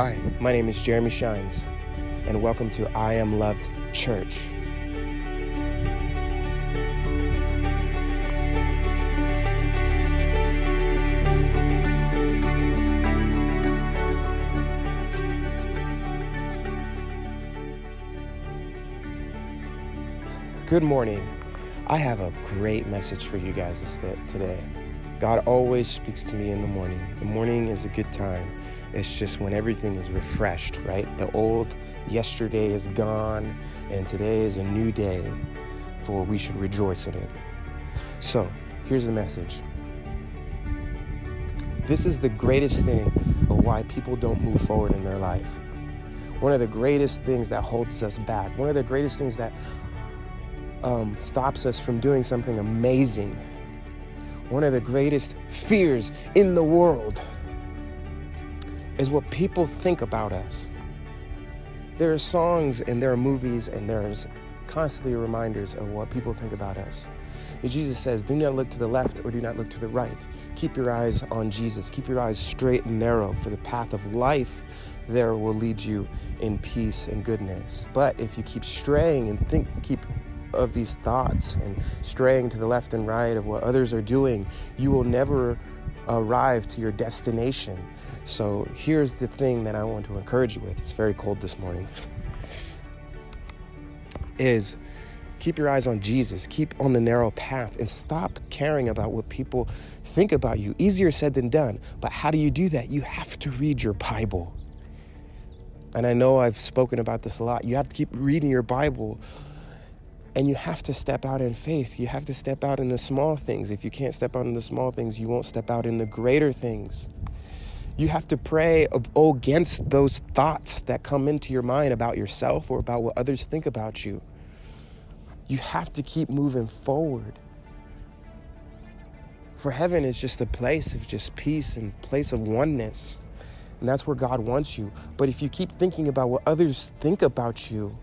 Hi, my name is Jeromie Shines, and welcome to I Am Loved Church. Good morning. I have a great message for you guys today. God always speaks to me in the morning. The morning is a good time. It's just when everything is refreshed, right? The old yesterday is gone, and today is a new day, for we should rejoice in it. So, here's the message. This is the greatest thing of why people don't move forward in their life. One of the greatest things that holds us back, one of the greatest things that um, stops us from doing something amazing one of the greatest fears in the world is what people think about us. There are songs and there are movies and there's constantly reminders of what people think about us. And Jesus says, Do not look to the left or do not look to the right. Keep your eyes on Jesus. Keep your eyes straight and narrow, for the path of life there will lead you in peace and goodness. But if you keep straying and think, keep of these thoughts and straying to the left and right of what others are doing, you will never arrive to your destination. So here's the thing that I want to encourage you with. It's very cold this morning. Is keep your eyes on Jesus, keep on the narrow path, and stop caring about what people think about you. Easier said than done. But how do you do that? You have to read your Bible. And I know I've spoken about this a lot. You have to keep reading your Bible and you have to step out in faith. You have to step out in the small things. If you can't step out in the small things, you won't step out in the greater things. You have to pray against those thoughts that come into your mind about yourself or about what others think about you. You have to keep moving forward. For heaven is just a place of just peace and place of oneness. And that's where God wants you. But if you keep thinking about what others think about you,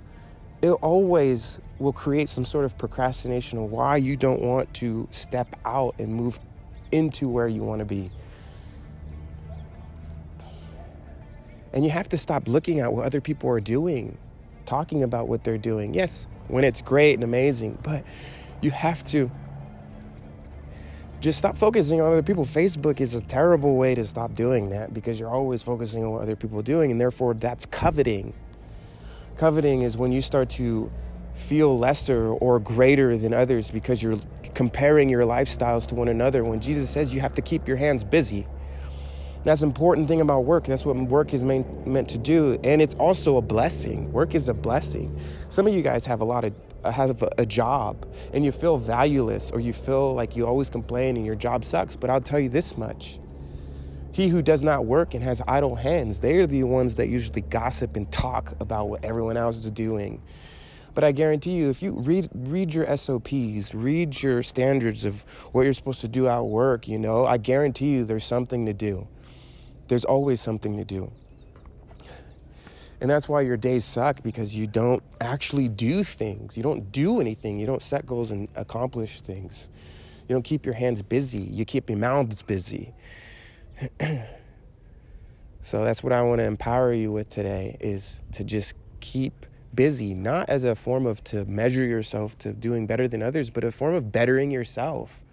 it always will create some sort of procrastination of why you don't want to step out and move into where you want to be. And you have to stop looking at what other people are doing, talking about what they're doing. Yes, when it's great and amazing, but you have to just stop focusing on other people. Facebook is a terrible way to stop doing that because you're always focusing on what other people are doing, and therefore that's coveting. Coveting is when you start to feel lesser or greater than others because you're comparing your lifestyles to one another. When Jesus says you have to keep your hands busy. That's an important thing about work. That's what work is main, meant to do. And it's also a blessing. Work is a blessing. Some of you guys have a lot of have a, a job and you feel valueless or you feel like you always complain and your job sucks. But I'll tell you this much he who does not work and has idle hands, they are the ones that usually gossip and talk about what everyone else is doing. But I guarantee you, if you read read your SOPs, read your standards of what you're supposed to do at work, you know, I guarantee you there's something to do. There's always something to do. And that's why your days suck because you don't actually do things. You don't do anything. You don't set goals and accomplish things. You don't keep your hands busy. You keep your mouths busy. so that's what I want to empower you with today is to just keep busy, not as a form of to measure yourself to doing better than others, but a form of bettering yourself.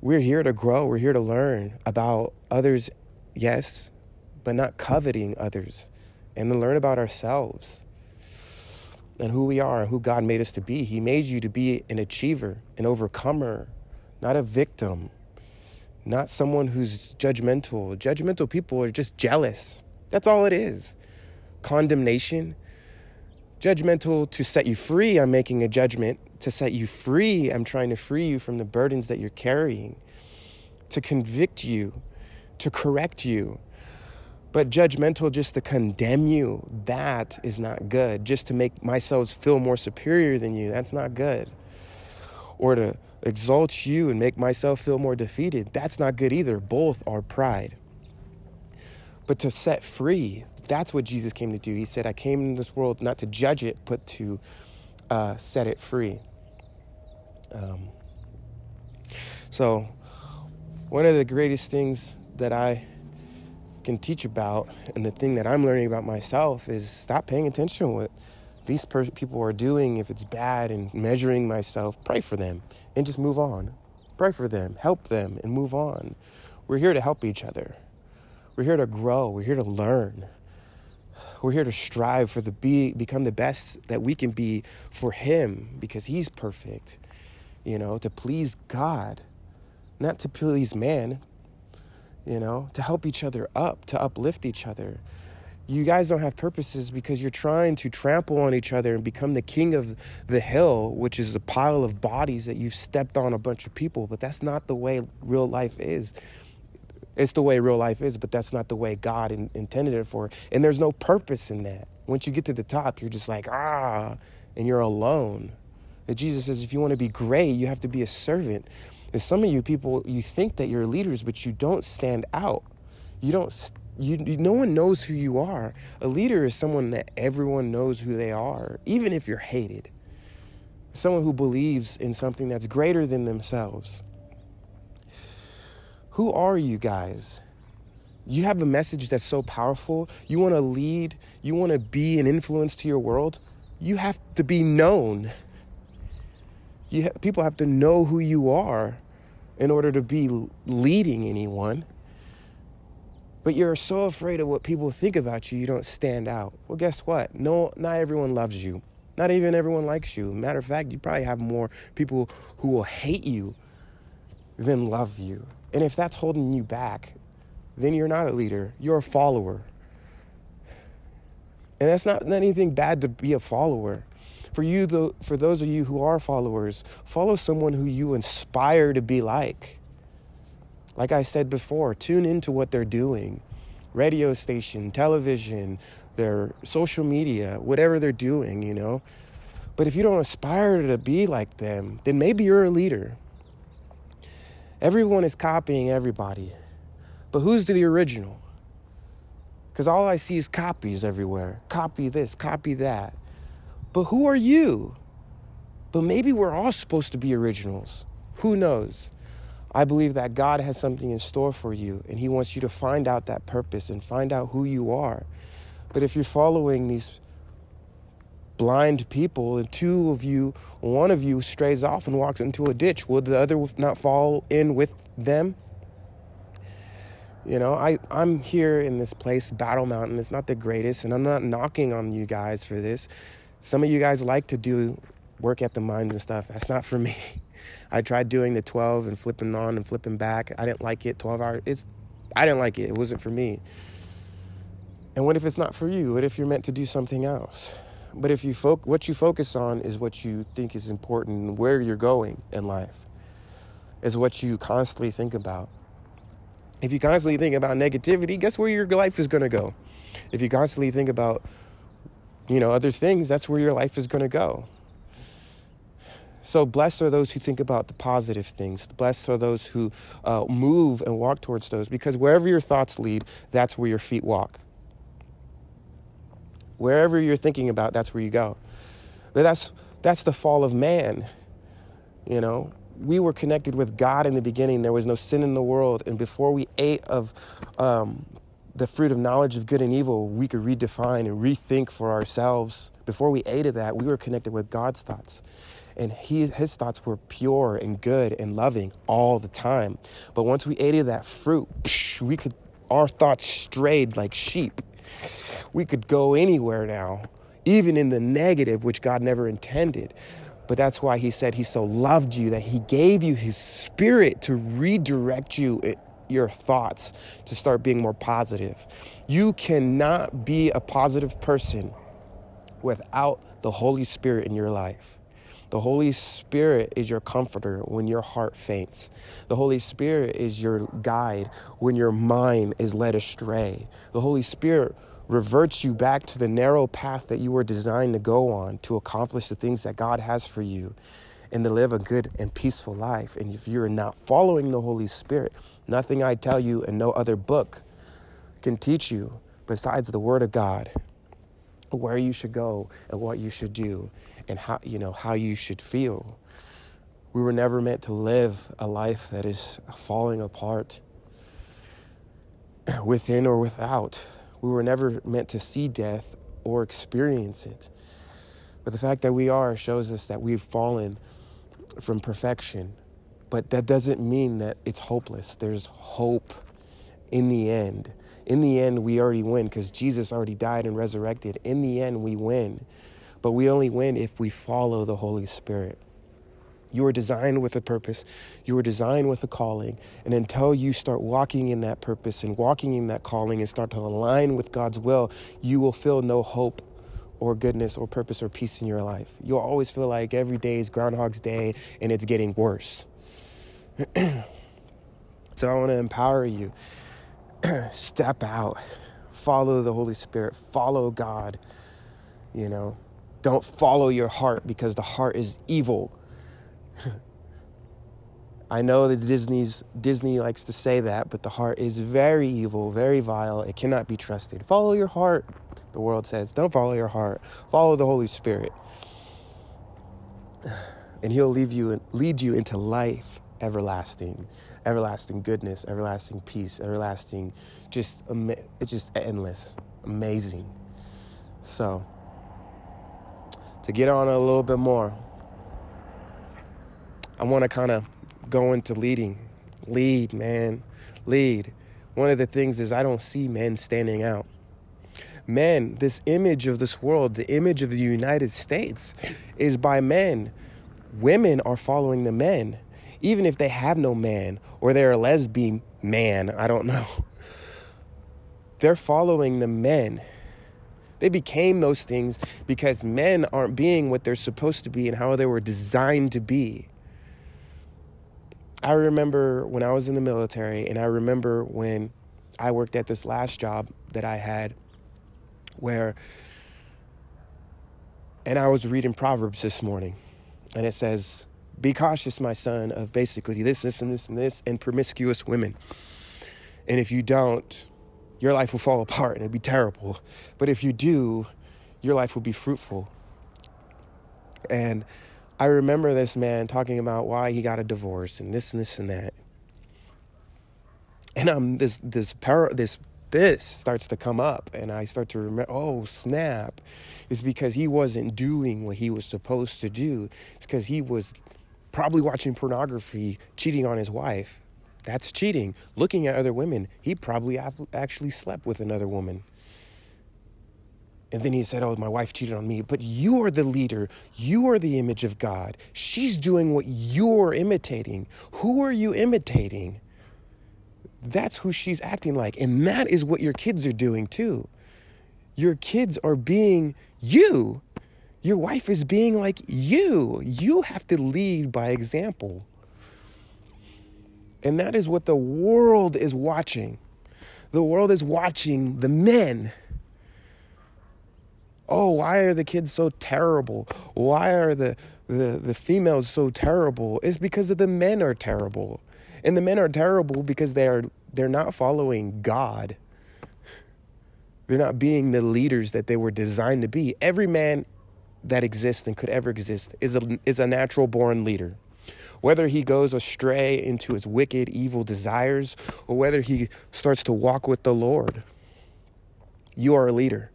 We're here to grow, we're here to learn about others, yes, but not coveting others, and to learn about ourselves and who we are and who God made us to be. He made you to be an achiever, an overcomer, not a victim not someone who's judgmental. Judgmental people are just jealous. That's all it is. Condemnation. Judgmental to set you free, I'm making a judgment. To set you free, I'm trying to free you from the burdens that you're carrying. To convict you, to correct you. But judgmental just to condemn you, that is not good. Just to make myself feel more superior than you, that's not good. Or to exalt you and make myself feel more defeated, that's not good either. Both are pride. But to set free, that's what Jesus came to do. He said, I came in this world not to judge it, but to uh, set it free. Um, so, one of the greatest things that I can teach about, and the thing that I'm learning about myself is stop paying attention what these per- people are doing. If it's bad and measuring myself, pray for them and just move on. Pray for them, help them, and move on. We're here to help each other. We're here to grow. We're here to learn. We're here to strive for the be become the best that we can be for him because he's perfect. You know, to please God, not to please man. You know, to help each other up, to uplift each other. You guys don't have purposes because you're trying to trample on each other and become the king of the hill, which is a pile of bodies that you've stepped on a bunch of people. But that's not the way real life is. It's the way real life is, but that's not the way God in, intended it for. And there's no purpose in that. Once you get to the top, you're just like, ah, and you're alone. And Jesus says, if you want to be great, you have to be a servant. And some of you people, you think that you're leaders, but you don't stand out. You don't, you, no one knows who you are. A leader is someone that everyone knows who they are, even if you're hated. Someone who believes in something that's greater than themselves. Who are you guys? You have a message that's so powerful. You want to lead, you want to be an influence to your world. You have to be known. You ha- people have to know who you are in order to be leading anyone. But you're so afraid of what people think about you, you don't stand out. Well, guess what? No, not everyone loves you. Not even everyone likes you. Matter of fact, you probably have more people who will hate you than love you. And if that's holding you back, then you're not a leader, you're a follower. And that's not anything bad to be a follower. For you, for those of you who are followers, follow someone who you inspire to be like. Like I said before, tune into what they're doing radio station, television, their social media, whatever they're doing, you know. But if you don't aspire to be like them, then maybe you're a leader. Everyone is copying everybody. But who's the original? Because all I see is copies everywhere. Copy this, copy that. But who are you? But maybe we're all supposed to be originals. Who knows? I believe that God has something in store for you, and He wants you to find out that purpose and find out who you are. But if you're following these blind people and two of you, one of you strays off and walks into a ditch, would the other not fall in with them? You know, I, I'm here in this place, Battle Mountain. It's not the greatest, and I'm not knocking on you guys for this. Some of you guys like to do work at the mines and stuff. That's not for me. I tried doing the 12 and flipping on and flipping back. I didn't like it. 12 hours. It's, I didn't like it. It wasn't for me. And what if it's not for you? What if you're meant to do something else? But if you fo- what you focus on is what you think is important where you're going in life, is what you constantly think about. If you constantly think about negativity, guess where your life is going to go? If you constantly think about, you know, other things, that's where your life is going to go. So blessed are those who think about the positive things. Blessed are those who uh, move and walk towards those, because wherever your thoughts lead, that's where your feet walk. Wherever you're thinking about, that's where you go. That's that's the fall of man. You know, we were connected with God in the beginning. There was no sin in the world, and before we ate of um, the fruit of knowledge of good and evil, we could redefine and rethink for ourselves. Before we ate of that, we were connected with God's thoughts. And he, his thoughts were pure and good and loving all the time. But once we ate of that fruit, psh, we could, our thoughts strayed like sheep we could go anywhere now, even in the negative, which God never intended. But that's why He said He so loved you that He gave you His Spirit to redirect you, eh, your thoughts, to start being more positive. You cannot be a positive person without the Holy Spirit in your life. The Holy Spirit is your comforter when your heart faints. The Holy Spirit is your guide when your mind is led astray. The Holy Spirit reverts you back to the narrow path that you were designed to go on to accomplish the things that God has for you and to live a good and peaceful life. And if you're not following the Holy Spirit, nothing I tell you and no other book can teach you besides the Word of God where you should go and what you should do and how you know how you should feel. We were never meant to live a life that is falling apart within or without. We were never meant to see death or experience it. But the fact that we are shows us that we've fallen from perfection. But that doesn't mean that it's hopeless. There's hope in the end. In the end, we already win because Jesus already died and resurrected. In the end, we win. But we only win if we follow the Holy Spirit. You were designed with a purpose. You were designed with a calling. And until you start walking in that purpose and walking in that calling and start to align with God's will, you will feel no hope or goodness or purpose or peace in your life. You'll always feel like every day is Groundhog's Day and it's getting worse. so I want to empower you. Step out, follow the Holy Spirit, follow God. You know, don't follow your heart because the heart is evil. I know that Disney's Disney likes to say that, but the heart is very evil, very vile. It cannot be trusted. Follow your heart, the world says. Don't follow your heart. Follow the Holy Spirit. And he'll leave you and lead you into life everlasting, everlasting goodness, everlasting peace, everlasting just it's just endless, amazing. So, to get on a little bit more, I want to kind of go into leading. Lead, man. Lead. One of the things is I don't see men standing out. Men, this image of this world, the image of the United States, is by men. Women are following the men, even if they have no man or they're a lesbian man, I don't know. They're following the men. They became those things because men aren't being what they're supposed to be and how they were designed to be. I remember when I was in the military, and I remember when I worked at this last job that I had where, and I was reading Proverbs this morning, and it says, Be cautious, my son, of basically this, this, and this, and this, and promiscuous women. And if you don't, your life will fall apart and it'll be terrible. But if you do, your life will be fruitful. And I remember this man talking about why he got a divorce and this and this and that. And um, this this this this starts to come up, and I start to remember. Oh snap! It's because he wasn't doing what he was supposed to do. It's because he was probably watching pornography, cheating on his wife. That's cheating. Looking at other women, he probably actually slept with another woman. And then he said, Oh, my wife cheated on me. But you are the leader. You are the image of God. She's doing what you're imitating. Who are you imitating? That's who she's acting like. And that is what your kids are doing too. Your kids are being you. Your wife is being like you. You have to lead by example. And that is what the world is watching. The world is watching the men oh, why are the kids so terrible? Why are the, the, the females so terrible? It's because of the men are terrible. And the men are terrible because they are they're not following God. They're not being the leaders that they were designed to be. Every man that exists and could ever exist is a, is a natural born leader. Whether he goes astray into his wicked, evil desires, or whether he starts to walk with the Lord, you are a leader.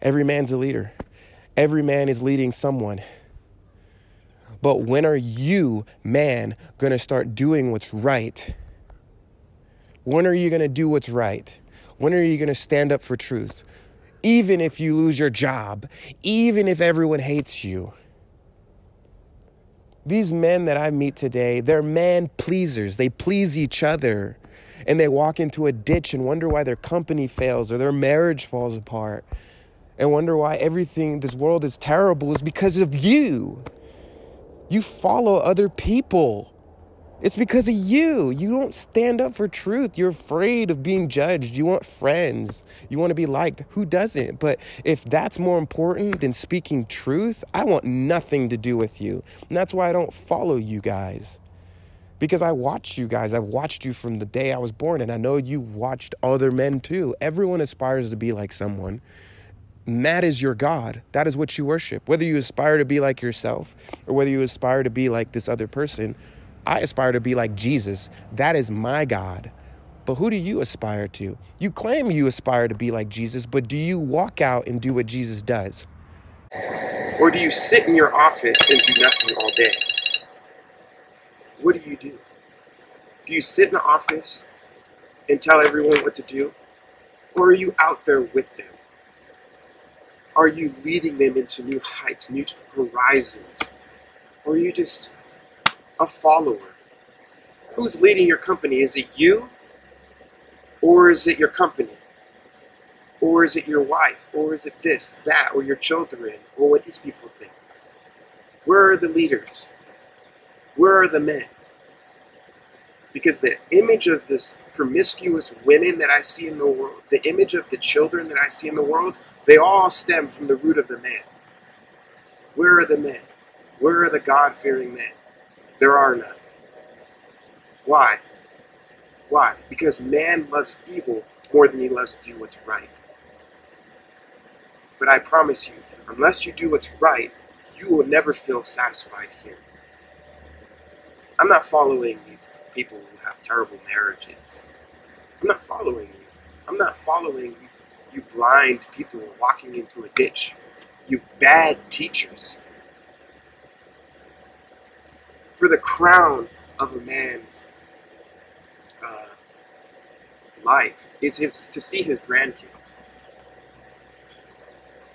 Every man's a leader, every man is leading someone. But when are you, man, going to start doing what's right? When are you going to do what's right? When are you going to stand up for truth? Even if you lose your job, even if everyone hates you. These men that I meet today, they're man pleasers. They please each other. And they walk into a ditch and wonder why their company fails or their marriage falls apart and wonder why everything, this world is terrible is because of you. You follow other people. It's because of you. You don't stand up for truth. You're afraid of being judged. You want friends. You want to be liked. Who doesn't? But if that's more important than speaking truth, I want nothing to do with you. And that's why I don't follow you guys. Because I watch you guys. I've watched you from the day I was born, and I know you watched other men too. Everyone aspires to be like someone. And that is your God. That is what you worship. Whether you aspire to be like yourself or whether you aspire to be like this other person, I aspire to be like Jesus. That is my God. But who do you aspire to? You claim you aspire to be like Jesus, but do you walk out and do what Jesus does? Or do you sit in your office and do nothing all day? What do you do? Do you sit in the office and tell everyone what to do? Or are you out there with them? Are you leading them into new heights, new horizons? Or are you just a follower? Who's leading your company? Is it you? Or is it your company? Or is it your wife? Or is it this, that, or your children? Or what these people think? Where are the leaders? Where are the men? Because the image of this promiscuous women that I see in the world, the image of the children that I see in the world, they all stem from the root of the man. Where are the men? Where are the God fearing men? There are none. Why? Why? Because man loves evil more than he loves to do what's right. But I promise you, unless you do what's right, you will never feel satisfied here. I'm not following these people who have terrible marriages. I'm not following you. I'm not following you, you blind people walking into a ditch. You bad teachers. For the crown of a man's uh, life is his to see his grandkids.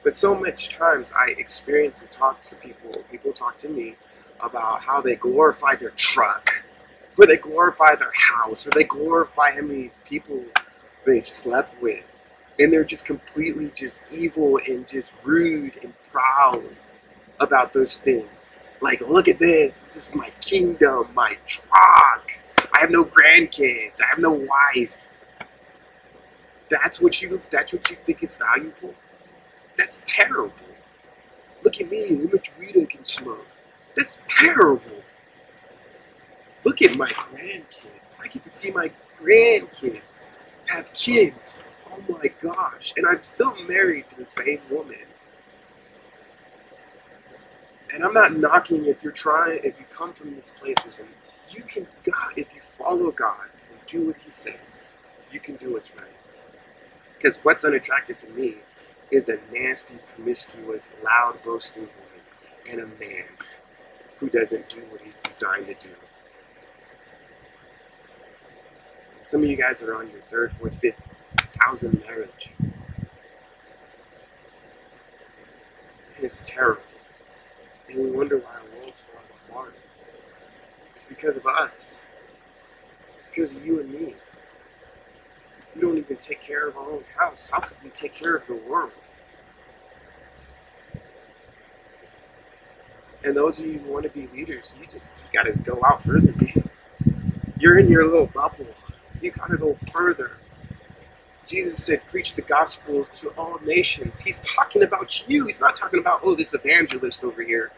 But so much times I experience and talk to people, people talk to me about how they glorify their truck, or they glorify their house, or they glorify how many people they've slept with. And they're just completely just evil and just rude and proud about those things. Like, look at this. This is my kingdom, my truck. I have no grandkids. I have no wife. That's what you that's what you think is valuable? That's terrible. Look at me, how much weed I can smoke. That's terrible. Look at my grandkids. I get to see my grandkids have kids. Oh my gosh. And I'm still married to the same woman. And I'm not knocking if you're trying, if you come from these places and you can, God, if you follow God and do what He says, you can do what's right. Because what's unattractive to me is a nasty, promiscuous, loud, boasting woman and a man who doesn't do what he's designed to do. Some of you guys are on your third, fourth, fifth thousand marriage. It's terrible. And we wonder why our world's falling apart. It's because of us. It's because of you and me. We don't even take care of our own house. How could we take care of the world? And those of you who want to be leaders, you just you gotta go out further, man. You're in your little bubble. You gotta go further. Jesus said, preach the gospel to all nations. He's talking about you. He's not talking about, oh, this evangelist over here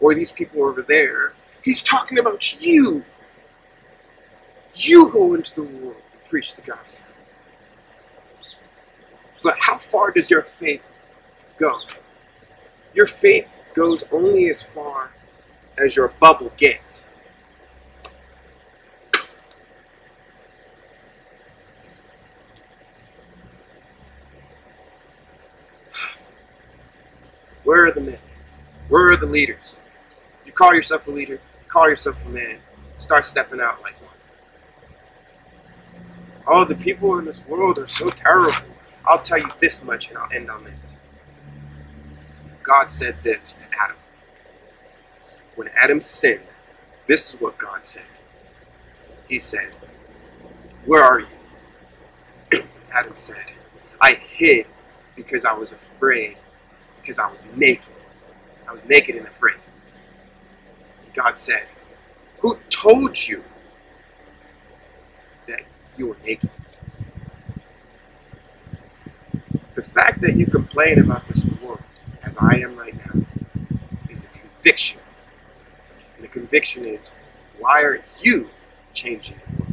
or these people over there. He's talking about you. You go into the world and preach the gospel. But how far does your faith go? Your faith goes only as far as your bubble gets. Where are the men? Where are the leaders? You call yourself a leader, call yourself a man, start stepping out like one. Oh, the people in this world are so terrible. I'll tell you this much and I'll end on this. God said this to Adam. When Adam sinned, this is what God said. He said, Where are you? Adam said, I hid because I was afraid, because I was naked. I was naked and afraid. God said, Who told you that you were naked? The fact that you complain about this world as I am right now, is a conviction. And the conviction is, why are you changing And